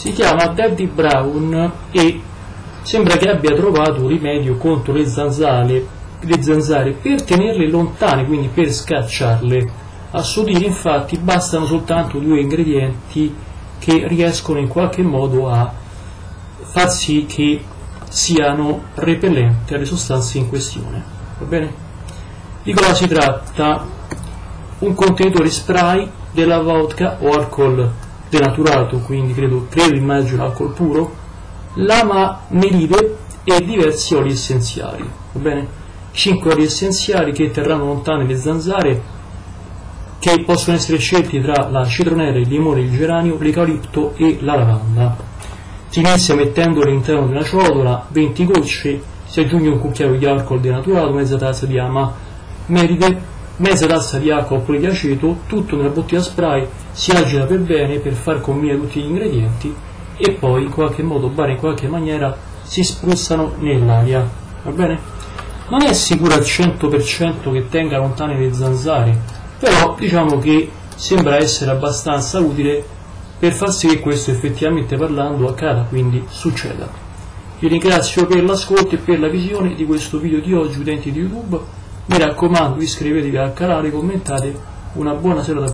si chiama Daddy Brown e sembra che abbia trovato un rimedio contro le zanzare, le zanzare per tenerle lontane, quindi per scacciarle. A suo dire infatti bastano soltanto due ingredienti che riescono in qualche modo a far sì che siano repellenti alle sostanze in questione. Va bene? Di cosa si tratta? Un contenitore spray della vodka o alcol denaturato, quindi credo, credo immagino alcol puro, lama melide e diversi oli essenziali. Va bene? 5 oli essenziali che terranno lontane le zanzare che possono essere scelti tra la citronella, il limone, il geranio, l'eucalipto e la lavanda. Si inizia mettendo all'interno di una ciotola 20 gocce, si aggiunge un cucchiaio di alcol denaturato, mezza tazza di ama meride, mezza tazza di acqua oppure di aceto, tutto nella bottiglia spray, si agita per bene per far combinare tutti gli ingredienti e poi in qualche modo, bare in qualche maniera, si spruzzano nell'aria. Va bene? Non è sicuro al 100% che tenga lontane le zanzare, però diciamo che sembra essere abbastanza utile per far sì che questo effettivamente parlando accada, quindi succeda. Vi ringrazio per l'ascolto e per la visione di questo video di oggi utenti di YouTube, mi raccomando iscrivetevi al canale, commentate, una buona serata.